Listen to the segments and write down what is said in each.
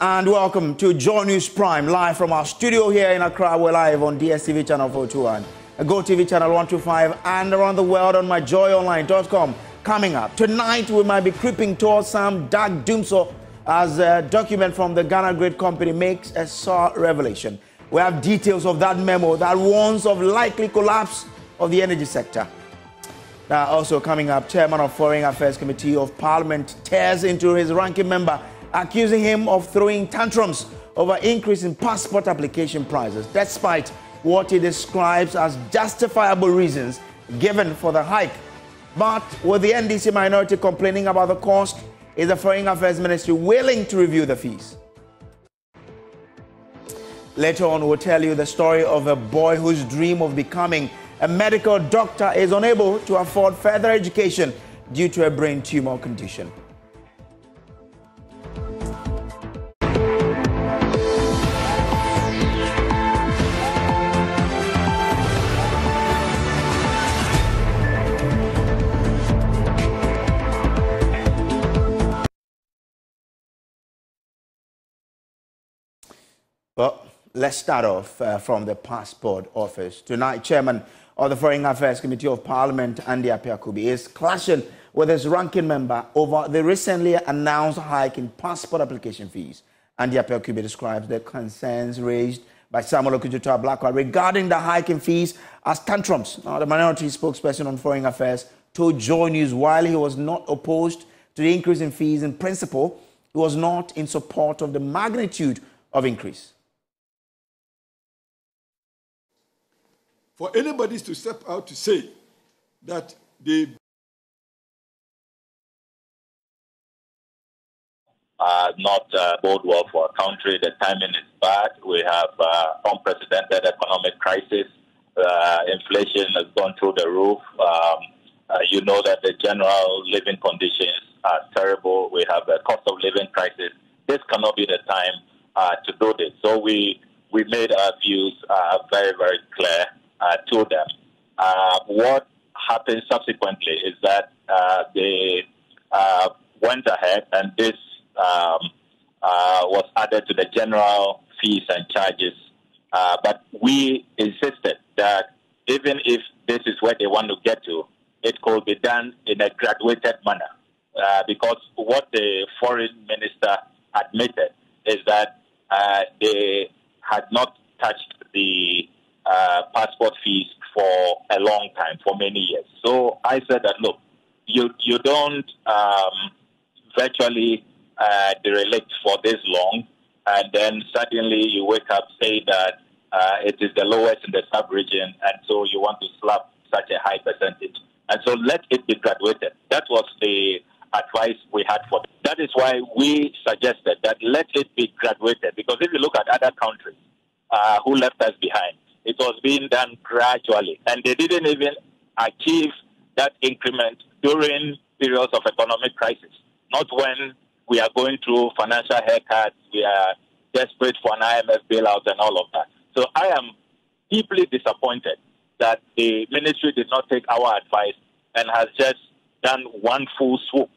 And welcome to Joy News Prime, live from our studio here in Accra. We're live on DSTV channel 421, GoTV channel 125, and around the world on myjoyonline.com. Coming up tonight, we might be creeping towards some dark doomsday as a document from the Ghana Grid Company makes a sore revelation. We have details of that memo that warns of likely collapse of the energy sector. Now, also coming up, Chairman of Foreign Affairs Committee of Parliament tears into his ranking member accusing him of throwing tantrums over increase in passport application prices, despite what he describes as justifiable reasons given for the hike. But with the NDC minority complaining about the cost, is the Foreign Affairs Ministry willing to review the fees? Later on, we'll tell you the story of a boy whose dream of becoming a medical doctor is unable to afford further education due to a brain tumor condition. Well, let's start off uh, from the passport office. Tonight, Chairman of the Foreign Affairs Committee of Parliament, Andy Appiah Kubi, is clashing with his ranking member over the recently announced hike in passport application fees. Andy Appiah Kubi describes the concerns raised by Samuel Okudzeto Ablakwa regarding the hike in fees as tantrums. Now, the minority spokesperson on foreign affairs told Joy News while he was not opposed to the increase in fees in principle, he was not in support of the magnitude of increase. For anybody to step out to say that they uh, not uh, bode well for a country. The timing is bad. We have uh, unprecedented economic crisis. Uh, inflation has gone through the roof. Um, uh, you know that the general living conditions are terrible. We have a cost of living crisis. This cannot be the time uh, to do this. So we we made our views very very clear uh, to them. Uh, what happened subsequently is that uh, they uh, went ahead and this um, uh, was added to the general fees and charges. Uh, but we insisted that even if this is where they want to get to, it could be done in a graduated manner. because what the foreign minister admitted is that they had not touched the uh, passport fees for a long time, for many years. So I said that look, you you don't um, virtually uh, derelict for this long, and then suddenly you wake up say that uh, it is the lowest in the sub region, and so you want to slap such a high percentage. And so let it be graduated. That was the advice we had for them. That is why we suggested that let it be graduated, because if you look at other countries uh, who left us behind, it was being done gradually. And they didn't even achieve that increment during periods of economic crisis, not when we are going through financial haircuts, we are desperate for an IMF bailout and all of that. So I am deeply disappointed that the ministry did not take our advice and has just done one full swoop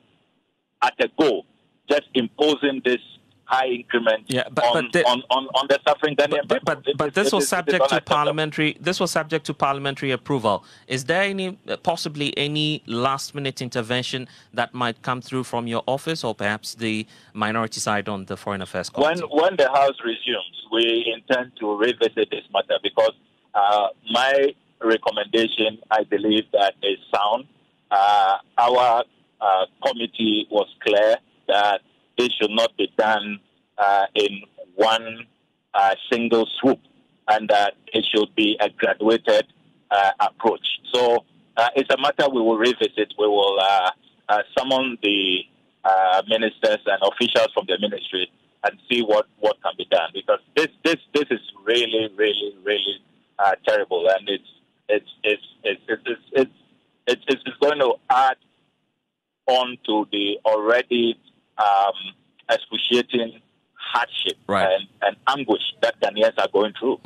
at a go, just imposing this high increment yeah, but, on, but the, on, on, on, the suffering but, but, but, but this was subject to parliamentary this was subject to parliamentary approval. Is there any possibly any last minute intervention that might come through from your office or perhaps the minority side on the foreign affairs committee? When when the house resumes, we intend to revisit this matter because uh, my recommendation, I believe that is sound. Uh, our uh, committee was clear that this should not be done uh, in one uh, single swoop, and that it should be a graduated uh, approach. So uh, it's a matter we will revisit. We will uh, summon the ministers and officials from the ministry and see what, what can be done because this this this is really really really terrible and it's it's it's it's it's it's, it's, it's, it's going to add on to the already um, excruciating hardship right. and, and anguish that Ghanaians are going through.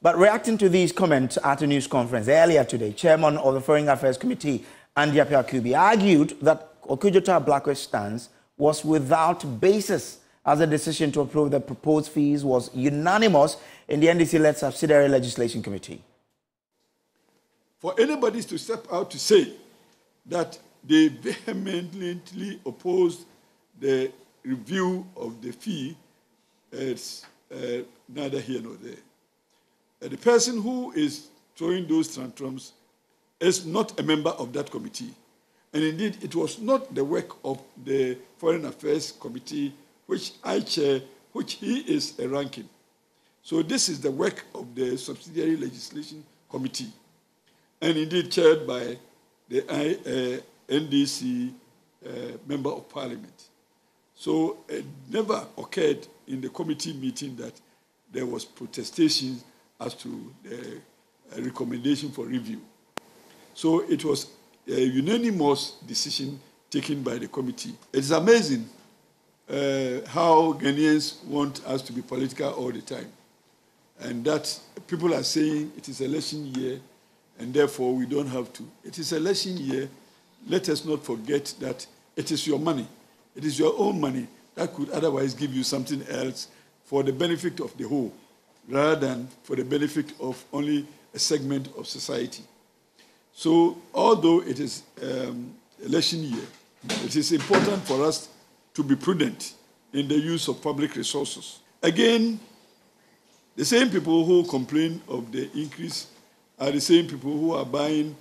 But reacting to these comments at a news conference earlier today, Chairman of the Foreign Affairs Committee, Andy Appiah argued that Okudzeto Ablakwa's stance was without basis as the decision to approve the proposed fees was unanimous in the NDC-led subsidiary legislation committee. For anybody to step out to say that they vehemently opposed the review of the fee, it's uh, neither here nor there. Uh, the person who is throwing those tantrums is not a member of that committee. And indeed, it was not the work of the Foreign Affairs Committee, which I chair, which he is a ranking. So this is the work of the Subsidiary Legislation Committee, and indeed chaired by the uh, NDC uh, Member of Parliament. So it never occurred in the committee meeting that there was protestation as to the uh, recommendation for review. So it was a unanimous decision taken by the committee. It's amazing uh, how Ghanaians want us to be political all the time. And that people are saying it is election year and therefore we don't have to. It is election year. Let us not forget that it is your money. It is your own money that could otherwise give you something else for the benefit of the whole rather than for the benefit of only a segment of society. So, although it is um, election year, it is important for us to be prudent in the use of public resources. Again, the same people who complain of the increase are the same people who are buying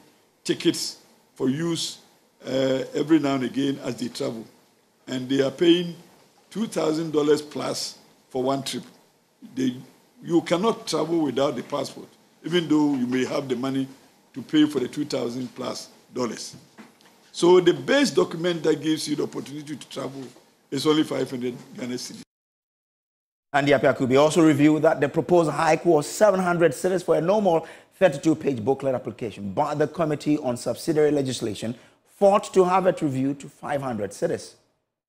tickets for use uh, every now and again as they travel. And they are paying $2,000 plus for one trip. They, you cannot travel without the passport, even though you may have the money to pay for the 2000 plus dollars. So the base document that gives you the opportunity to travel is only 500 Ghana cedis. Andy Appiah-Kubi also revealed that the proposed hike was 700 cedis for a normal 32-page booklet application, but the Committee on Subsidiary Legislation fought to have it reviewed to 500 cedis.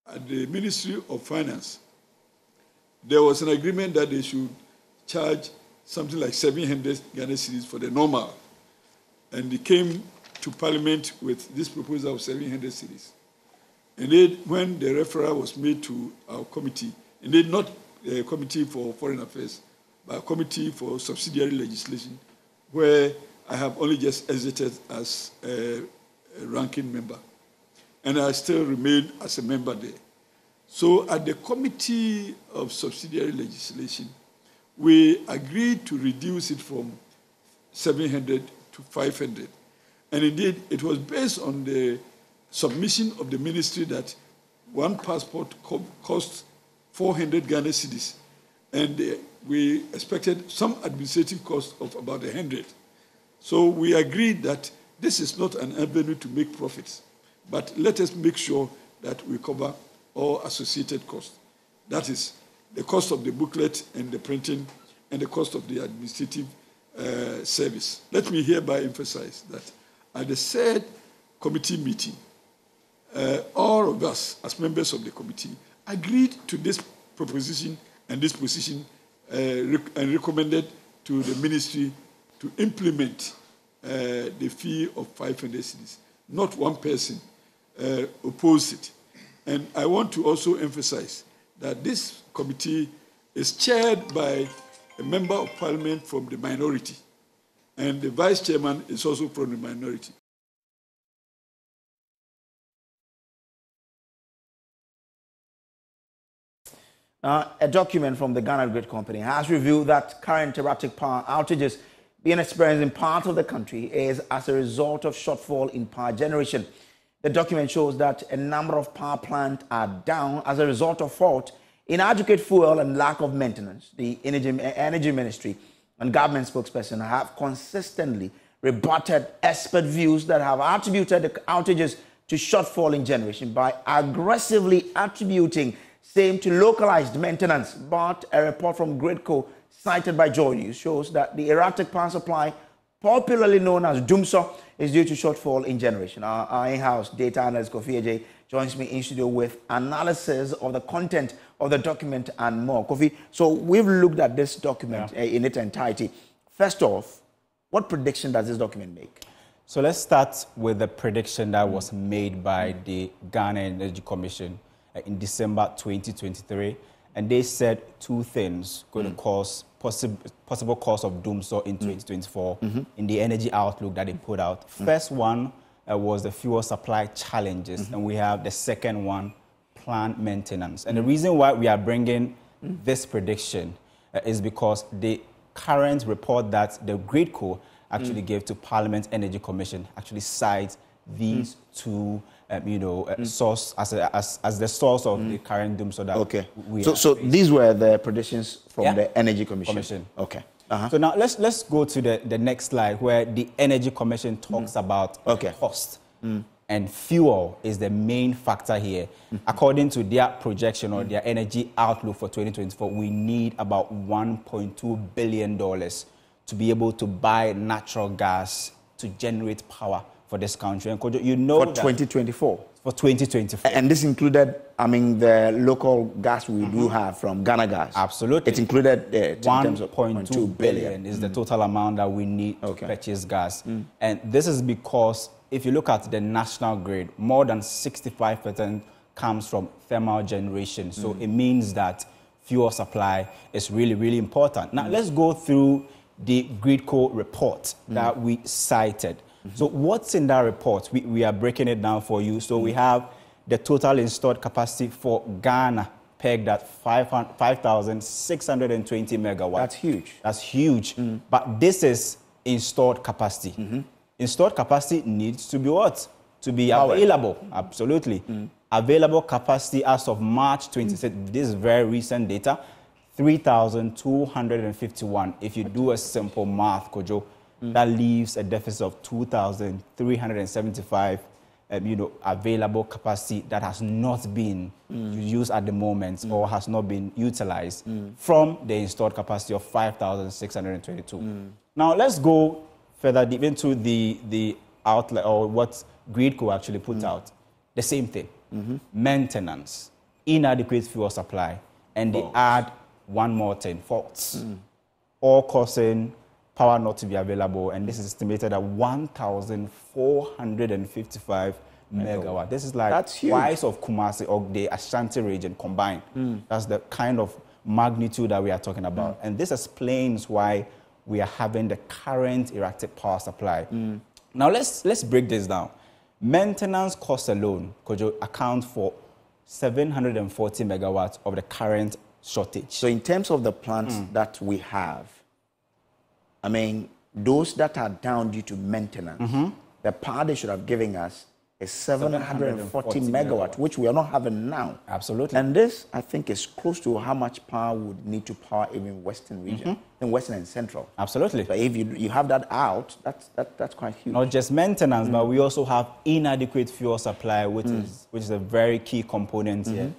At the Ministry of Finance, there was an agreement that they should charge something like 700 Ghana cedis for the normal and they came to Parliament with this proposal of 700 cedis. And then when the referral was made to our committee, and then not a committee for foreign affairs, but a committee for subsidiary legislation, where I have only just exited as a ranking member. And I still remain as a member there. So at the Committee of Subsidiary Legislation, we agreed to reduce it from 700 to 500. And indeed, it was based on the submission of the ministry that one passport co- cost 400 Ghana cedis. And uh, we expected some administrative cost of about 100. So we agreed that this is not an avenue to make profits, but let us make sure that we cover all associated costs. That is the cost of the booklet and the printing and the cost of the administrative uh, service. Let me hereby emphasize that at the said committee meeting, uh, all of us, as members of the committee, agreed to this proposition and this position uh, rec- and recommended to the ministry to implement uh, the fee of 500 cedis. Not one person uh, opposed it. And I want to also emphasize that this committee is chaired by a member of parliament from the minority, and the vice chairman is also from the minority. Uh, a document from the Ghana Grid Company has revealed that current erratic power outages being experienced in parts of the country is as a result of shortfall in power generation. The document shows that a number of power plants are down as a result of fault Inadequate fuel and lack of maintenance, the Energy, Energy Ministry and government spokesperson have consistently rebutted expert views that have attributed the outages to shortfall in generation by aggressively attributing same to localized maintenance. But a report from Gridco cited by Joy News shows that the erratic power supply, popularly known as dumsor, is due to shortfall in generation. Our, our in-house data analyst Kofi Ajay joins me in studio with analysis of the content of the document and more. Kofi, so we've looked at this document yeah. in its entirety. First off, what prediction does this document make? So let's start with the prediction that was made by the Ghana Energy Commission uh, in December 2023. And they said two things going to mm. cause possible possible cause of doom doomsday in mm. 2024 mm-hmm. in the energy outlook that they put out. Mm. First one uh, was the fuel supply challenges, mm-hmm. and we have the second one, plant maintenance. And the reason why we are bringing this prediction uh, is because the current report that the GridCo actually gave to Parliament Energy Commission actually cites these two, um, you know, uh, source as, a, as, as the source of the current doom. So that Okay. we So, so these were the predictions from Yeah. the Energy Commission. Commission. Okay. Uh-huh. So now let's let's go to the, the next slide where the Energy Commission talks about Okay. cost. And fuel is the main factor here. According to their projection or their energy outlook for 2024, we need about 1.2 billion dollars to be able to buy natural gas to generate power for this country. And Kojo, you know For 2024. for 2024. And this included, I mean, the local gas we do mm-hmm. have from Ghana Gas. Mm-hmm. Absolutely. It included uh, in terms of 1.2 billion is the mm. total amount that we need Okay. to purchase gas. Mm. And this is because if you look at the national grid, more than 65% comes from thermal generation. So mm. it means that fuel supply is really, really important. Now let's go through the GridCo report that we cited. Mm-hmm. So what's in that report? We, we are breaking it down for you. So we mm. have the total installed capacity for Ghana pegged at 500 5,620 megawatts. That's huge. That's huge. Mm. But this is installed capacity. Mm-hmm. Installed capacity needs to be what? To be Powered. available. Mm. Absolutely. Available capacity as of March 26th. This is very recent data. 3,251. If you do a simple math, Kojo, Mm. that leaves a deficit of 2,375 um, you know, available capacity that has not been mm. used at the moment mm. or has not been utilized from the installed capacity of 5,622. Now, let's go further deep into the, the outlet or what GridCo actually put out. The same thing. Mm-hmm. Maintenance, inadequate fuel supply, and they add one more thing faults, all causing power not to be available, and this is estimated at 1,455 megawatt. This is like That's twice of Kumasi or the Ashanti region combined. Hmm. That's the kind of magnitude that we are talking about, hmm. and this explains why we are having the current erratic power supply. Hmm. Now let's let's break this down. Maintenance cost alone, Kojo, account for 740 megawatts of the current shortage. So, in terms of the plants Mm. that we have, I mean, those that are down due to maintenance, Mm-hmm. the power they should have given us is 740, 740 megawatt, which we are not having now. Absolutely. And this, I think, is close to how much power would need to power even Western region, Mm-hmm. in Western and Central. Absolutely. So if you, you have that out, that's, that, that's quite huge. Not just maintenance, but we also have inadequate fuel supply, which is which is a very key component here.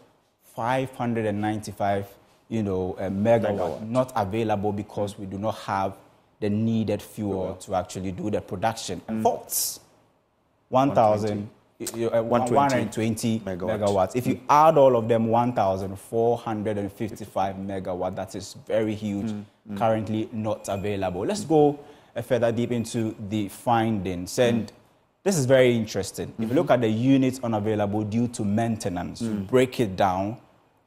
595, you know, uh, megawatt, Megawatt. not available because we do not have the needed fuel to actually do the production. Mm. And faults, 1,000. uh, 120 120 megawatt. megawatts. If you mm. add all of them, 1,455 megawatt, that is very huge, mm, currently not available. Let's go further deep into the findings. And this is very interesting. If you mm-hmm. look at the units unavailable due to maintenance, you break it down,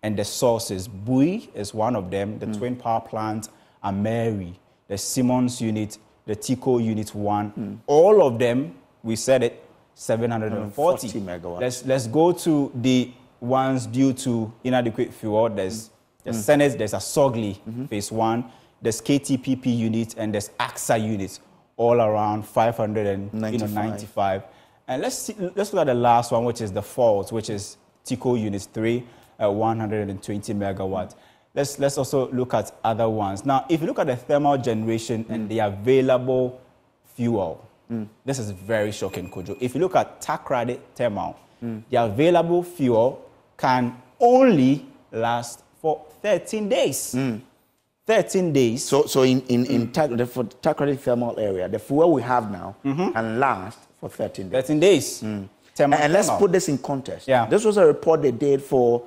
and the sources, Bui is one of them, the twin power plant, Ameri, the Simmons unit, the Tico unit one, hmm. all of them, we said it, hmm, 740 megawatts. Let's, let's go to the ones due to inadequate fuel. There's hmm. the Senate, there's a Sogli mm-hmm. phase one, there's KTPP unit, and there's AKSA unit, all around 595. 95. And let's, see, let's look at the last one, which is the fault, which is Tico unit 3 at 120 megawatt. Let's, let's also look at other ones. Now, if you look at the thermal generation and mm. the available fuel, this is very shocking, Kojo. If you look at Takoradi Thermal, mm. the available fuel can only last for 13 days. Mm. 13 days. So, so in, in, in the for Takoradi thermal area, the fuel we have now mm-hmm. can last for 13 days. 13 days. Thermal- And let's put this in context. Yeah. This was a report they did for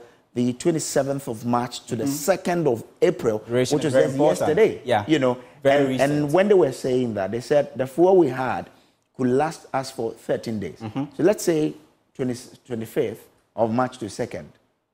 the 27th of March to the mm-hmm. 2nd of April, Duration which was very just important. yesterday. Yeah. You know, Very and, recent. and when they were saying that, they said the fuel we had could last us for 13 days. Mm-hmm. So let's say 20, 25th of March to 2nd.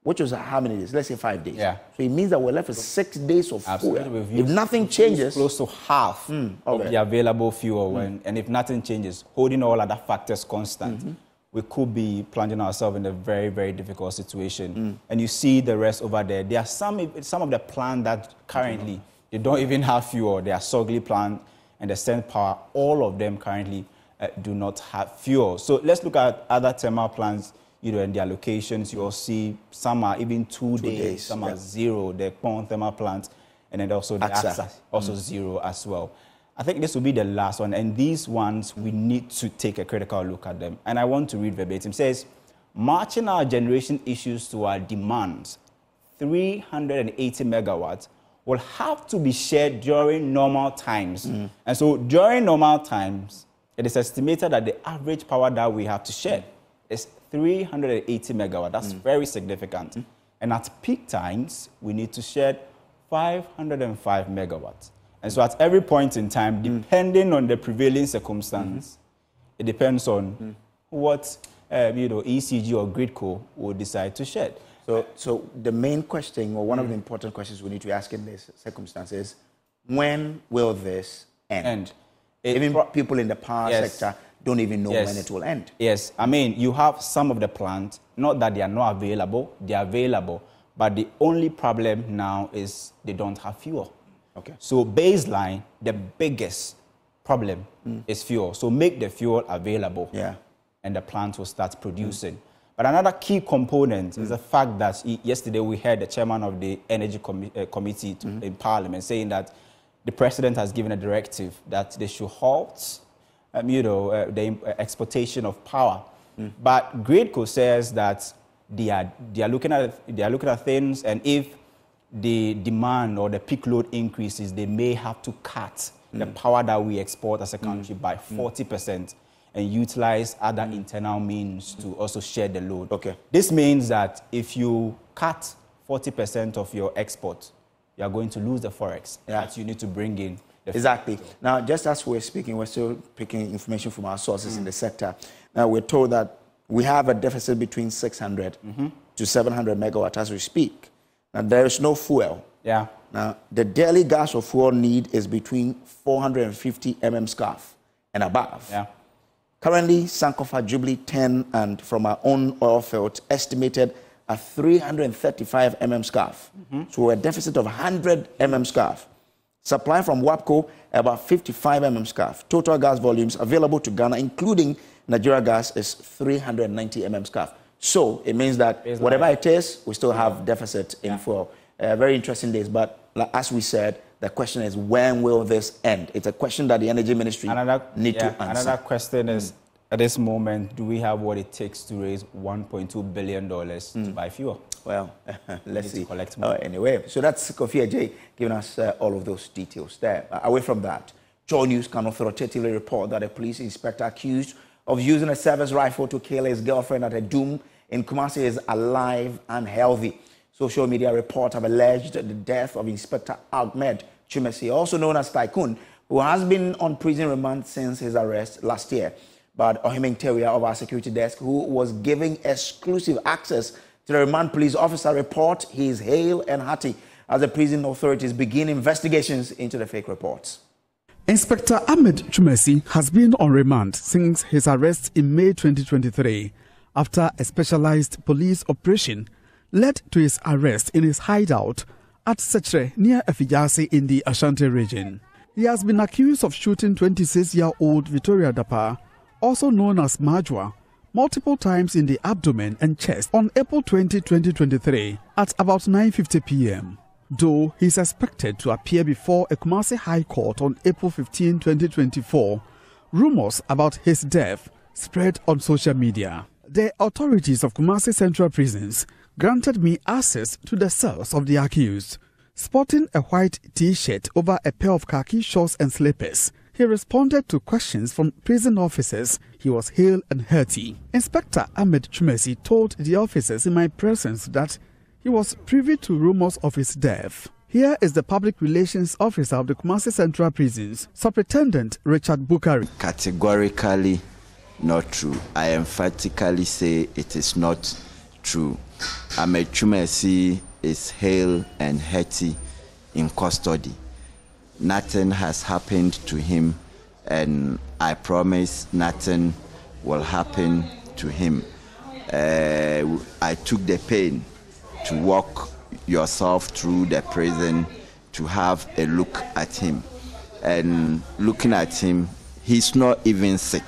which was how many days? Let's say five days. Yeah. So it means that we're left with six days of Absolutely. fuel. If nothing changes, close to half mm, okay. of the available fuel, mm. when, and if nothing changes, holding all other factors constant, mm-hmm. We could be plunging ourselves in a very, very difficult situation. And you see the rest over there. There are some, some of the plants that currently they don't even have fuel. They are Sogli plants and the Cenpower. All of them currently uh, do not have fuel. So let's look at other thermal plants. You know, and their locations, you'll see some are even two, days, days, some yeah. are zero. The Kpone thermal plants, and then also the AKSA. AKSA, also zero as well. I think this will be the last one, and these ones we need to take a critical look at them. And I want to read verbatim. It says, matching our generation issues to our demands, 380 megawatts will have to be shared during normal times. Mm. And so during normal times, it is estimated that the average power that we have to share is 380 megawatts. That's mm. very significant. Mm. And at peak times, we need to share 505 megawatts. And so at every point in time, hmm. depending on the prevailing circumstance, hmm. it depends on hmm. what uh, you know ECG or Gridco will decide to shed. So, so the main question, or one of the important questions we need to ask in this circumstance is, when will this end? And it Even people in the power Yes. sector don't even know Yes. when it will end. Yes, I mean, you have some of the plants, not that they are not available, they are available, but the only problem now is they don't have fuel. Okay. So, baseline, the biggest problem is fuel. So, make the fuel available, Yeah. and the plant will start producing. But another key component is the fact that yesterday we heard the chairman of the Energy Commi- uh, Committee to, in Parliament saying that the president has given a directive that they should halt um, you know, uh, the uh, exportation of power. But GridCo says that they are, they, are looking at, they are looking at things, and if the demand or the peak load increases, they may have to cut the mm. power that we export as a mm. country by mm. 40% and utilize other internal means to also share the load. Okay. This means that if you cut 40% of your export, you are going to lose the forex Yeah. that you need to bring in. Exactly. Now, just as we're speaking, we're still picking information from our sources in the sector. Now, we're told that we have a deficit between 600 mm-hmm. to 700 megawatt as we speak. Now, there is no fuel. Yeah. Now, the daily gas or fuel need is between 450 mm scarf and above. Yeah. Currently, Sankofa Jubilee 10 and from our own oil field estimated at 335 mm scarf. So we're a deficit of 100 mm scarf. Supply from WAPCO about 55 mm scarf. Total gas volumes available to Ghana, including Nigeria gas, is 390 mm scarf. So it means that Baseline. whatever it is, we still have deficit in fuel. Uh, very interesting days, but like, as we said, the question is when will this end? It's a question that the energy ministry Another, need yeah, to answer. another question is at this moment, do we have what it takes to raise $1.2 billion to buy fuel? Well, let's see. collect Uh, anyway, so that's Kofi Ajay giving us uh, all of those details there. Uh, away from that, Joy News can authoritatively report that a police inspector accused of using a service rifle to kill his girlfriend at a doom in Kumasi is alive and healthy. Social media reports have alleged the death of Inspector Ahmed Twumasi, also known as Tycoon, who has been on prison remand since his arrest last year. But Ohemeng Tawiah of our security desk, who was giving exclusive access to the remand police officer, report he is hale and hearty as the prison authorities begin investigations into the fake reports. Inspector Ahmed Twumasi has been on remand since his arrest in May 2023 after a specialized police operation led to his arrest in his hideout at Sechre near Efijasi in the Ashanti region. He has been accused of shooting 26-year-old Victoria Dapa, also known as Majwa, multiple times in the abdomen and chest on April 20, 2023 at about 9.50 p.m though he is expected to appear before a Kumasi High Court on April 15, 2024. Rumors about his death spread on social media. The authorities of Kumasi Central Prisons granted me access to the cells of the accused. Sporting a white t-shirt over a pair of khaki shorts and slippers, he responded to questions from prison officers. He was hale and hearty. Inspector Ahmed Twumasi told the officers in my presence that he was privy to rumors of his death. Here is the public relations officer of the Kumasi Central Prisons, Superintendent Richard Bukari. categorically not true. I emphatically say it is not true. Ahmed Twumasi is hale and hearty in custody. Nothing has happened to him, and I promise nothing will happen to him. Uh, I took the pain to walk yourself through the prison to have a look at him. And looking at him, he's not even sick.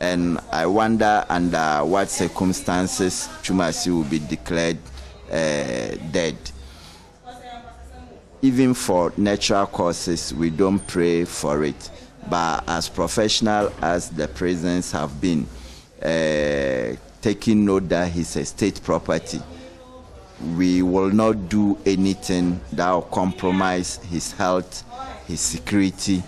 And I wonder under what circumstances Twumasi will be declared uh, dead. Even for natural causes, we don't pray for it. But as professional as the prisons have been, uh, taking note that he's a state property, we will not do anything that will compromise his health, his security,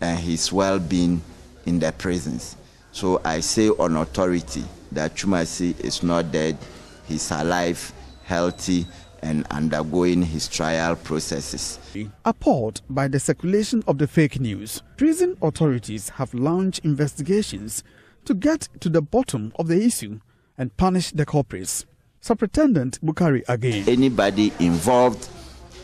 and his well being in the prisons. So I say on authority that Twumasi is not dead, he's alive, healthy, and undergoing his trial processes. Appalled by the circulation of the fake news, prison authorities have launched investigations to get to the bottom of the issue and punish the culprits. Superintendent Bukari again. Anybody involved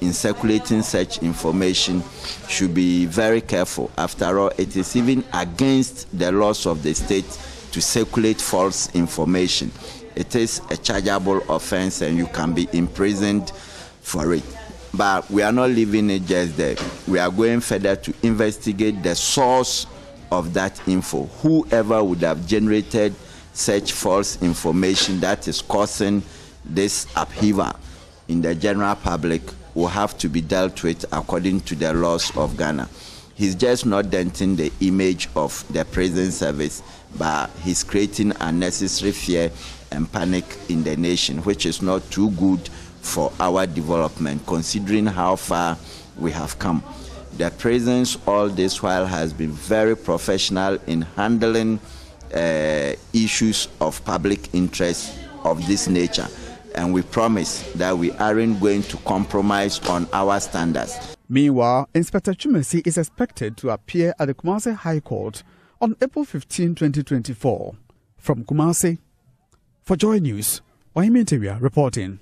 in circulating such information should be very careful. After all, it is even against the laws of the state to circulate false information. It is a chargeable offense and you can be imprisoned for it. But we are not leaving it just there. We are going further to investigate the source of that info. Whoever would have generated such false information that is causing this upheaval in the general public will have to be dealt with according to the laws of Ghana. He's just not denting the image of the prison service, but he's creating unnecessary fear and panic in the nation, which is not too good for our development, considering how far we have come. The prisons all this while has been very professional in handling uh, issues of public interest of this nature. And we promise that we aren't going to compromise on our standards. Meanwhile, Inspector Twumasi is expected to appear at the Kumasi High Court on April 15, 2024. From Kumasi, for Joy News, Ohemeng Tawiah reporting.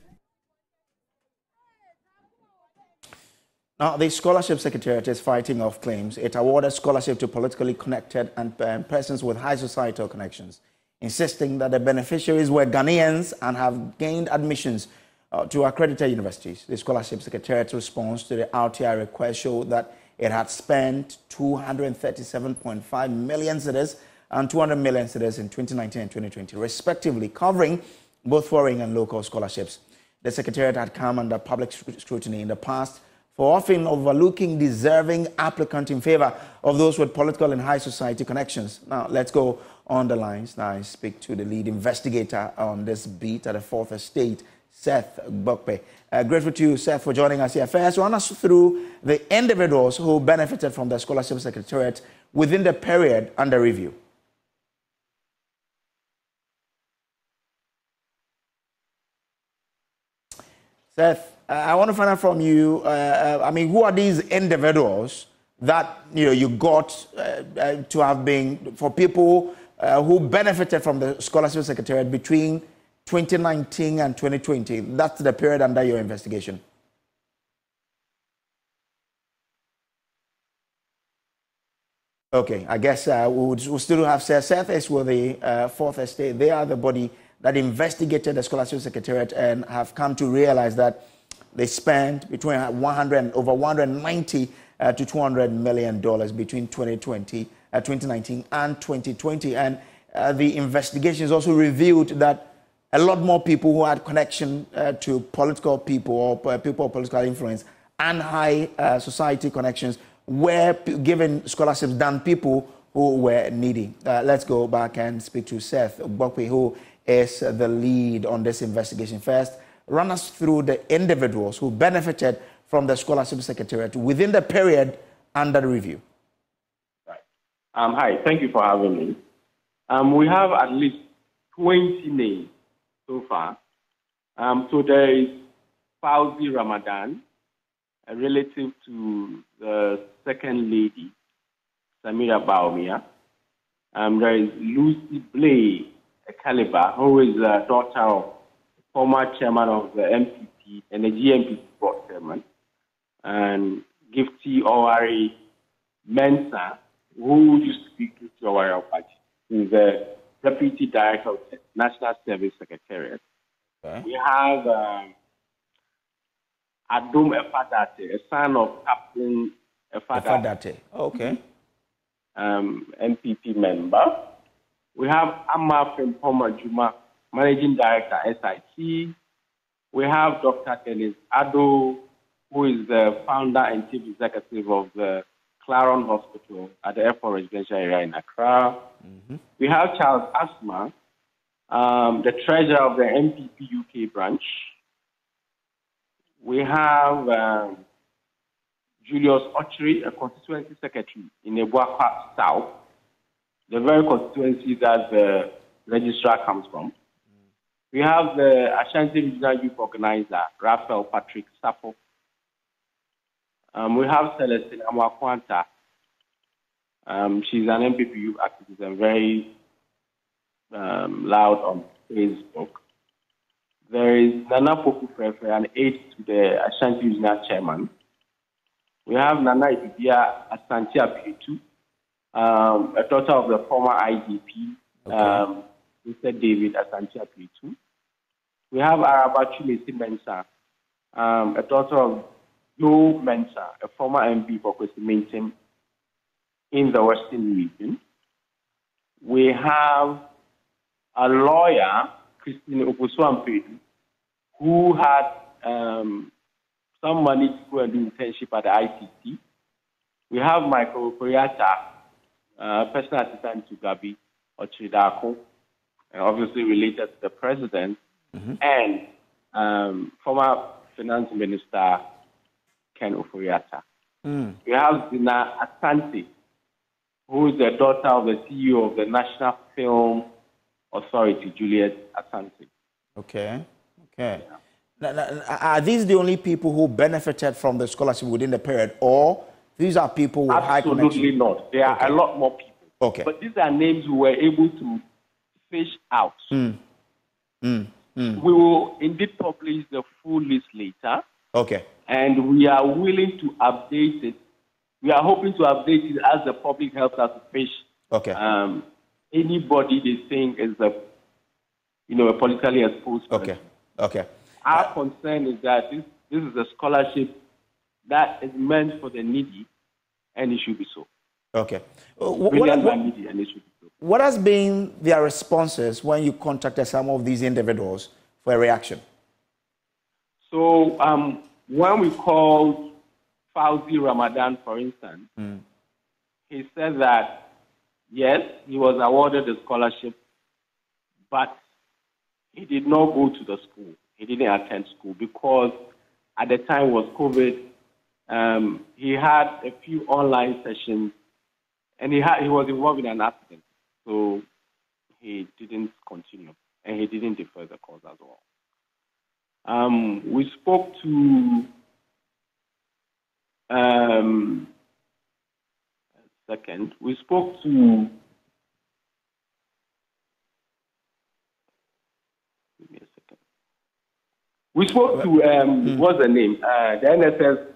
Now, the Scholarship Secretariat is fighting off claims. It awarded scholarship to politically connected and um, persons with high societal connections, insisting that the beneficiaries were Ghanaians and have gained admissions uh, to accredited universities. The Scholarship Secretariat's response to the RTI request showed that it had spent 237.5 million cedis and 200 million cedis in 2019 and 2020, respectively, covering both foreign and local scholarships. The Secretariat had come under public scrutiny in the past for often overlooking deserving applicants in favor of those with political and high society connections. Now, let's go on the lines. Now, I speak to the lead investigator on this beat at the Fourth Estate, Seth Gbokpe. Uh, grateful to you, Seth, for joining us here. First, run us through the individuals who benefited from the Scholarship Secretariat within the period under review. Seth, uh, I want to find out from you. Uh, uh, I mean, who are these individuals that you know you got uh, uh, to have been for people uh, who benefited from the scholarship secretariat between 2019 and 2020? That's the period under your investigation. Okay, I guess we would we'll still have Seth S with the Fourth Estate. They are the body that investigated the scholarship secretariat and have come to realize that they spent between 100 over 190 uh, to 200 million dollars between 2020, uh, 2019 and 2020. And uh, the investigations also revealed that a lot more people who had connection uh, to political people or uh, people of political influence and high uh, society connections were given scholarships than people who were needy. let's go back and speak to Seth Gbokpe, who is the lead on this investigation. First, run us through the individuals who benefited from the scholarship secretariat within the period under review. Um, hi, thank you for having me. Um, we have at least 20 names so far. Um, so there is Fauzi Ramadan, a relative to the second lady, Samira Bawumia. Um, there is Lucy Blay, Caliber, who is a daughter of former chairman of the NPP, and the GNPC board chairman, and Gifty Owari Mensa, who used to be Owari Party, is the deputy director of the National Service Secretariat. Okay. We have um, Adum Effah-Dartey, a son of Captain Effah-Dartey. Effah-Dartey. Okay. Um, NPP member. We have Amma Frimpoma Juma, Managing Director, SIT. We have Dr. Dennis Ado, who is the founder and chief executive of the Claron Hospital at the airport residential area in Accra. Mm-hmm. We have Charles Asma, um, the treasurer of the NPP UK branch. We have um, Julius Ochri, a constituency secretary in Abuakwa South the very constituency that the registrar comes from. We have the Ashanti Regional Youth Organizer, Raphael Patrick Sappho. Um, we have Celestine Amwakwanta. Um, she's an youth activist and very um, loud on Facebook. There is Nana Poku Frefe, an aide to the Ashanti Regional Chairman. We have Nana Ibibia Asante Apeatu, um, a daughter of the former IGP, okay. um, Mr. David Asante Apeatu. We have Arabachu Mesi Mensa, um, a daughter of Joe Mensa, a former MP for Kwesi in the Western region. We have a lawyer, Christine Opusuampedu, who had um, some money to go and do internship at the ICT. We have Michael Koyata, uh, personal assistant to Gabby Otchere-Darko, obviously related to the president, mm-hmm. and um, former finance minister Ken Ofori-Atta. Mm. We have Zina Asante, who is the daughter of the CEO of the National Film Authority, Juliet Asante. Okay, okay. Yeah. Now, now, are these the only people who benefited from the scholarship within the period, or these are people with Absolutely high. Absolutely not. There are okay. a lot more people. Okay. But these are names we were able to fish out. Mm. Mm. Mm. We will indeed publish the full list later. Okay. And we are willing to update it. We are hoping to update it as the public health fish. Okay. Um, anybody they think is a, you know, a politically exposed. Person. Okay. Okay. Our uh, concern is that this, this is a scholarship that is meant for the needy, and it should be so. Okay. Uh, what, what, needy, and it should be so. what has been their responses when you contacted some of these individuals for a reaction? So um, when we called Fauzi Ramadan, for instance, mm. he said that yes, he was awarded a scholarship, but he did not go to the school. He didn't attend school because at the time was COVID um, he had a few online sessions, and he had he was involved in an accident, so he didn't continue, and he didn't defer the course as well. Um, we spoke to um, second. We spoke to We spoke to um, mm. what's the name? Uh, the NSS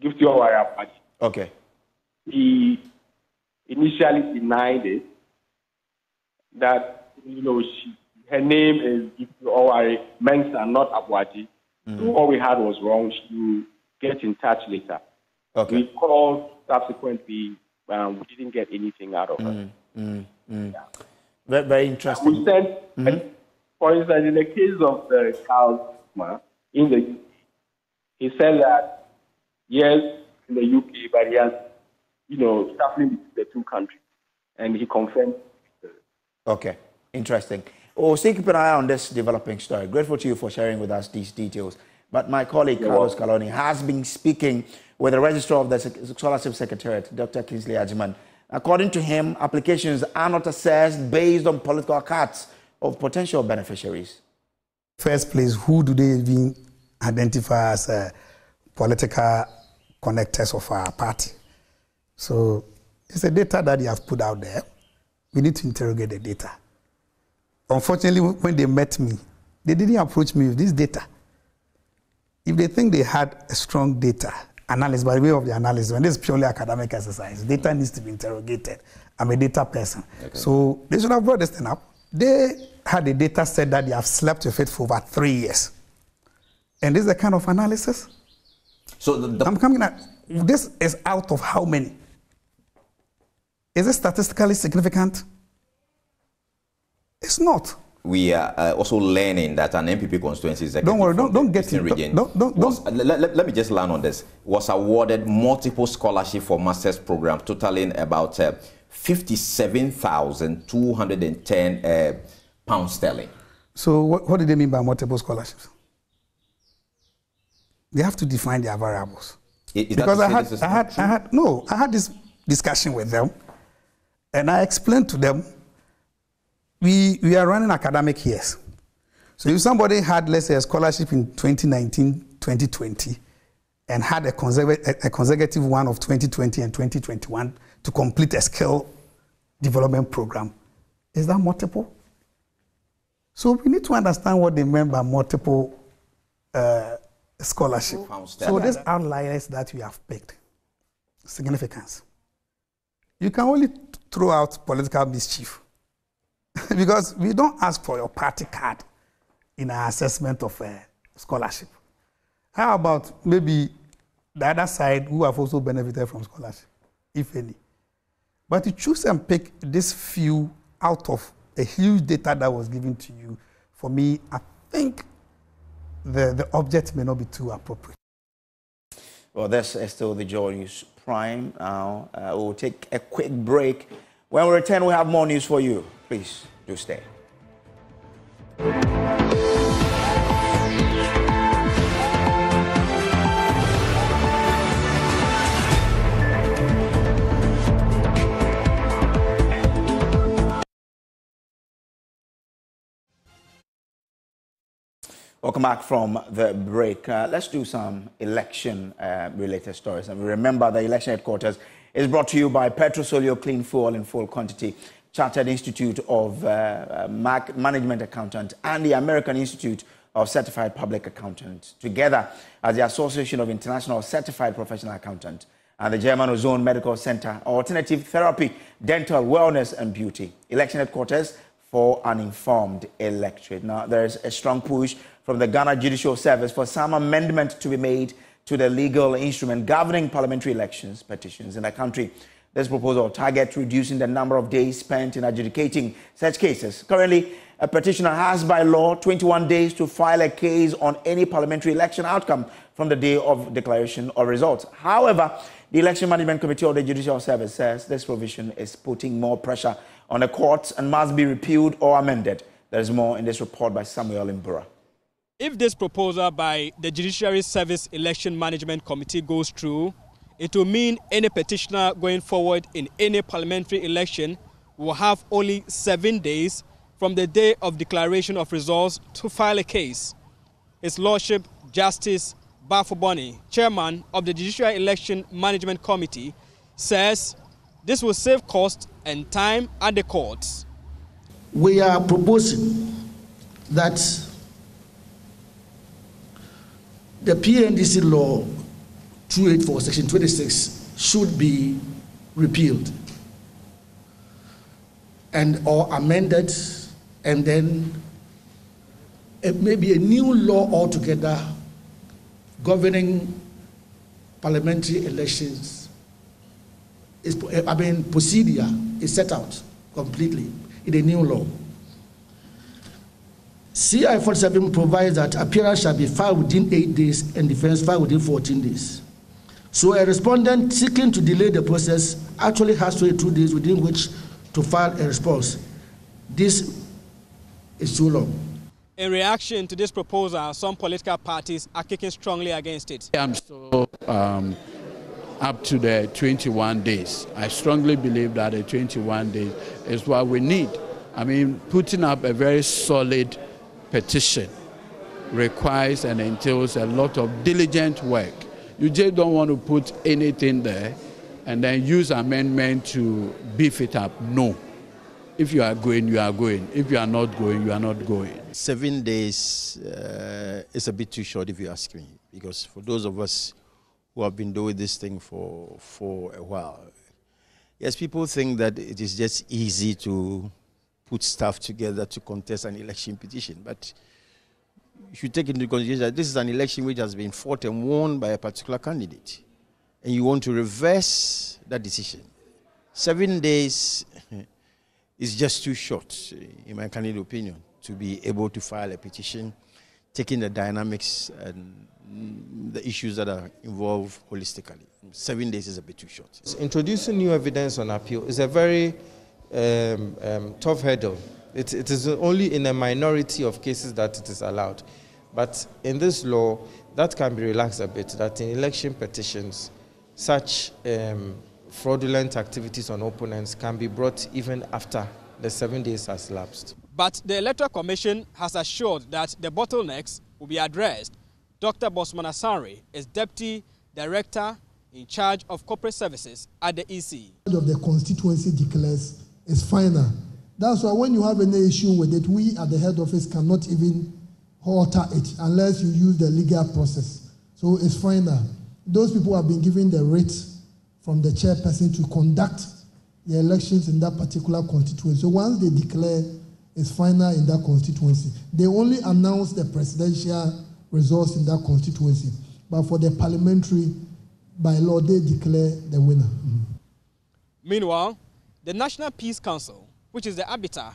Gifty Owari Party. Okay. He initially denied it. That you know she, her name is Owari Mensa, not Abuaji. Mm. So all we had was wrong. She will get in touch later. Okay. We called subsequently. Um, we didn't get anything out of her. Mm, mm, mm. Yeah. Very, very interesting. We sent, mm-hmm. for instance, in the case of the Carl in the he said that yes, in the UK, but he has, you know, traveling between the two countries. And he confirmed. Okay, interesting. Oh, we'll still keep an eye on this developing story. Grateful to you for sharing with us these details. But my colleague, Carlos. Kaloni, has been speaking with the Registrar of the Scholarship Secretariat, Dr. Kingsley Agyeman. According to him, applications are not assessed based on political cuts of potential beneficiaries. First place, who do they even identify as a political connectors of our party. So it's a data that you have put out there. We need to interrogate the data. Unfortunately, when they met me, they didn't approach me with this data. If they think they had a strong data analysis, by the way of the analysis, when this is purely academic exercise, data needs to be interrogated. I'm a data person. Okay. So they should have brought this thing up. They had a data set that they have slept with it for over three years. And this is the kind of analysis. So the, the I'm coming at this is out of how many? Is it statistically significant? It's not. We are uh, also learning that an NPP constituency is don't worry, don't, don't get in region. Don't, don't, was, don't. Let, let, let, me just land on this. Was awarded multiple scholarship for master's program, totaling about uh, 57,210 uh, pounds sterling. So what, what do they mean by multiple scholarships? They have to define their variables. Is because I had, I had, I had, no, I had this discussion with them, and I explained to them, we, we are running academic years. So if somebody had, let's say, a scholarship in 2019, 2020, and had a, a consecutive one of 2020 and 2021 to complete a skill development program, is that multiple? So we need to understand what they mean by multiple uh, scholarship. So these outliers that we have picked, significance. You can only throw out political mischief because we don't ask for your party card in our assessment of a scholarship. How about maybe the other side who have also benefited from scholarship, if any? But you choose and pick this few out of a huge data that was given to you. For me, I think the, the object may not be too appropriate. Well, this is still the Joy News Prime. Now, uh, we'll take a quick break. When we return, we have more news for you. Please do stay. Welcome back from the break. Uh, let's do some election uh, related stories. And remember, the election headquarters is brought to you by Petrosolio Clean Fuel in full quantity, Chartered Institute of uh, uh Management Accountant, and the American Institute of Certified Public Accountant, together as the Association of International Certified Professional Accountant and the German Ozone Medical Center, Alternative Therapy, Dental Wellness and Beauty. Election headquarters for an informed electorate. Now, there's a strong push from the Ghana Judicial Service for some amendment to be made to the legal instrument governing parliamentary elections petitions in the country. This proposal targets reducing the number of days spent in adjudicating such cases. Currently, a petitioner has by law 21 days to file a case on any parliamentary election outcome from the day of declaration of results. However, the Election Management Committee of the Judicial Service says this provision is putting more pressure on the courts and must be repealed or amended. There is more in this report by Samuel Imbura. If this proposal by the Judiciary Service Election Management Committee goes through, it will mean any petitioner going forward in any parliamentary election will have only seven days from the day of declaration of results to file a case. His Lordship Justice Bafo chairman of the Judicial Election Management Committee, says this will save cost and time at the courts. We are proposing that the PNDC law 284, section 26, should be repealed and or amended and then maybe a new law altogether governing parliamentary elections is I mean procedure is set out completely in a new law. CI 47 provides that appearance shall be filed within eight days and defense filed within 14 days. So a respondent seeking to delay the process actually has 22 days within which to file a response. This is too long. In reaction to this proposal, some political parties are kicking strongly against it. I'm still um, up to the 21 days. I strongly believe that the 21 days is what we need. I mean, putting up a very solid petition requires and entails a lot of diligent work. You just don't want to put anything there and then use amendment to beef it up. No. If you are going, you are going. If you are not going, you are not going. Seven days uh, is a bit too short, if you ask me, because for those of us who have been doing this thing for for a while, yes, people think that it is just easy to put stuff together to contest an election petition, but you should take into consideration that this is an election which has been fought and won by a particular candidate, and you want to reverse that decision. Seven days is just too short, in my candid opinion, to be able to file a petition, taking the dynamics and the issues that are involved holistically. Seven days is a bit too short. Introducing new evidence on appeal is a very um, um, tough hurdle. It, it is only in a minority of cases that it is allowed. But in this law, that can be relaxed a bit, that in election petitions, such um, fraudulent activities on opponents can be brought even after the seven days has lapsed. But the Electoral Commission has assured that the bottlenecks will be addressed. Dr. Bossman Asare is Deputy Director in charge of corporate services at the EC. Of the constituency declares is final. That's why when you have any issue with it, we at the head office cannot even alter it unless you use the legal process. So it's final. Those people have been given the writ from the chairperson to conduct the elections in that particular constituency. So once they declare it's final in that constituency, they only announce the presidential results in that constituency. But for the parliamentary, by law, they declare the winner. Mm-hmm. Meanwhile, the National Peace Council, which is the arbiter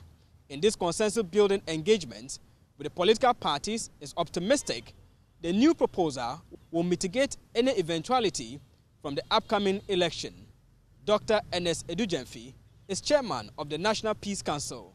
in this consensus building engagement with the political parties, is optimistic the new proposal will mitigate any eventuality from the upcoming election. Dr. Ernest Adu-Gyamfi is chairman of the National Peace Council.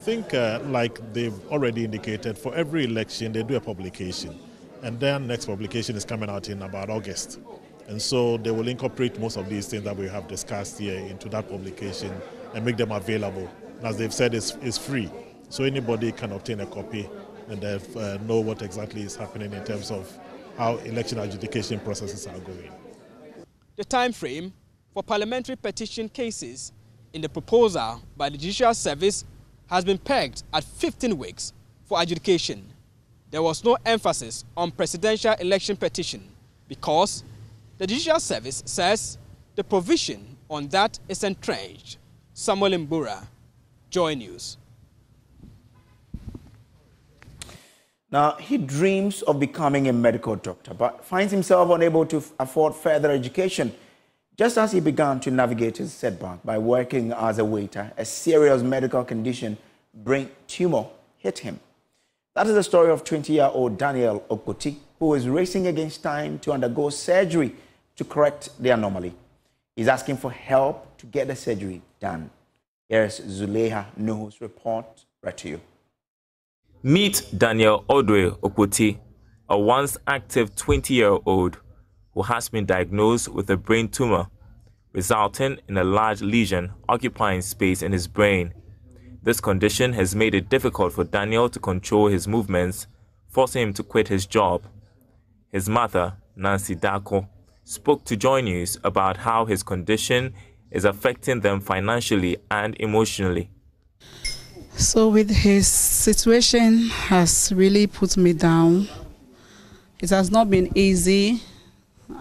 I think, uh, like they've already indicated, for every election they do a publication, and then next publication is coming out in about August. And so they will incorporate most of these things that we have discussed here into that publication and make them available. As they've said, it's, it's free, so anybody can obtain a copy and uh, know what exactly is happening in terms of how election adjudication processes are going. The time frame for parliamentary petition cases in the proposal by the Judicial Service has been pegged at 15 weeks for adjudication. There was no emphasis on presidential election petition because the Judicial Service says the provision on that is entrenched. Samuel Mbura, Joy News. Now, he dreams of becoming a medical doctor, but finds himself unable to afford further education. Just as he began to navigate his setback by working as a waiter, a serious medical condition, brain tumor, hit him. That is the story of 20 year old Daniel Okpoti, who is racing against time to undergo surgery to correct the anomaly. He's asking for help to get the surgery done. Here's Zuleha Nuhu's report right to you. Meet Daniel Odwe Okpoti, a once active 20 year old who has been diagnosed with a brain tumor, resulting in a large lesion occupying space in his brain. This condition has made it difficult for Daniel to control his movements, forcing him to quit his job. His mother, Nancy Dako, spoke to Joy News about how his condition is affecting them financially and emotionally. So with his situation has really put me down. It has not been easy.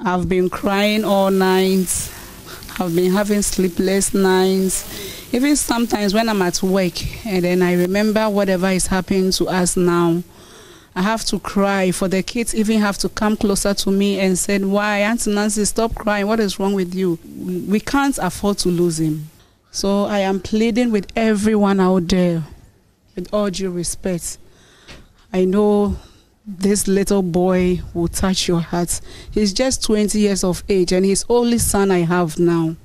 I've been crying all night. I've been having sleepless nights. Even sometimes when I'm at work and then I remember whatever is happening to us now, I have to cry for the kids even have to come closer to me and said, Why, Auntie Nancy, stop crying. What is wrong with you? We can't afford to lose him. So I am pleading with everyone out there, with all due respect. I know this little boy will touch your heart. He's just 20 years of age and he's only son I have now.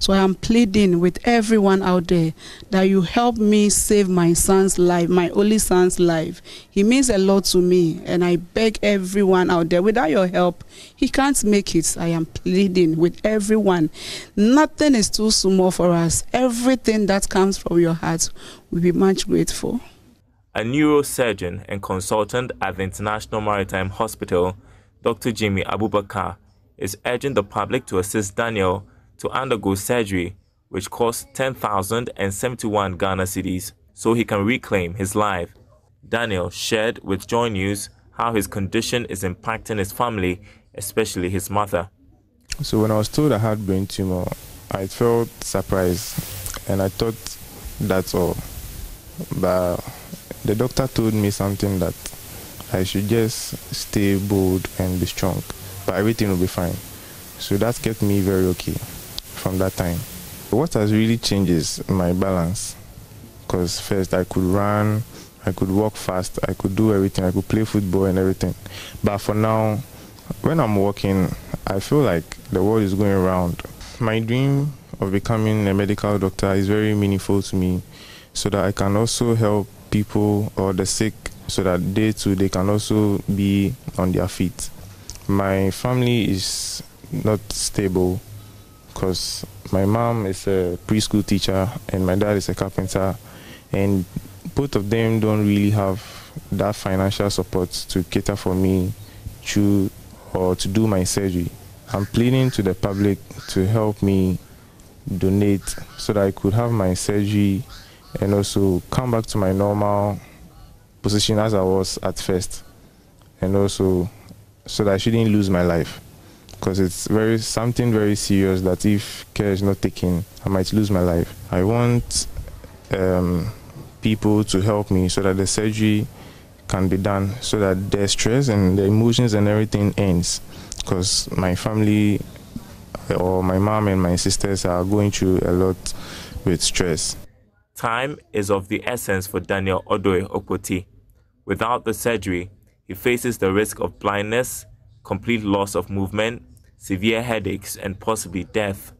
So I am pleading with everyone out there that you help me save my son's life, my only son's life. He means a lot to me, and I beg everyone out there, without your help, he can't make it. I am pleading with everyone. Nothing is too small for us. Everything that comes from your heart, will be much grateful. A neurosurgeon and consultant at the International Maritime Hospital, Dr. Jimmy Abubakar, is urging the public to assist Daniel to undergo surgery which cost 10,071 Ghana cedis so he can reclaim his life. Daniel shared with Joy News how his condition is impacting his family, especially his mother. So when I was told I had brain tumor, I felt surprised and I thought that's all. But the doctor told me something that I should just stay bold and be strong, but everything will be fine. So that kept me very okay from that time. What has really changed is my balance. Because first I could run, I could walk fast, I could do everything, I could play football and everything. But for now, when I'm walking, I feel like the world is going around. My dream of becoming a medical doctor is very meaningful to me so that I can also help people or the sick so that they too they can also be on their feet. My family is not stable because my mom is a preschool teacher and my dad is a carpenter and both of them don't really have that financial support to cater for me to or to do my surgery. I'm pleading to the public to help me donate so that I could have my surgery and also come back to my normal position as I was at first and also so that I shouldn't lose my life because it's very something very serious that if care is not taken I might lose my life. I want um, people to help me so that the surgery can be done so that the stress and the emotions and everything ends because my family or my mom and my sisters are going through a lot with stress. Time is of the essence for Daniel Odoe Okpoti. Without the surgery, he faces the risk of blindness, complete loss of movement, severe headaches, and possibly death.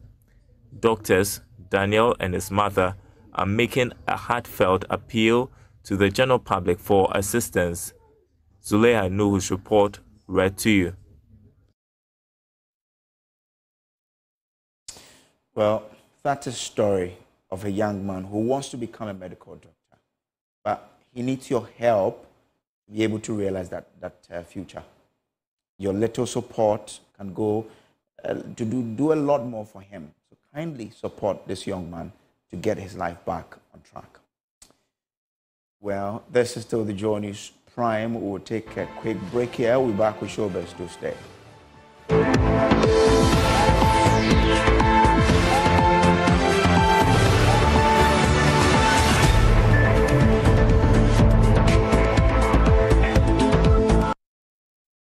Doctors, Daniel and his mother, are making a heartfelt appeal to the general public for assistance. Zuleha Nuhu's report read to you. Well, that's a story of a young man who wants to become a medical doctor, but he needs your help to be able to realize that, that uh, future. Your little support can go uh, to do, do a lot more for him. So kindly support this young man to get his life back on track. Well, this is still the Joy News Prime. We'll take a quick break here. We'll be back with Showbiz to stay.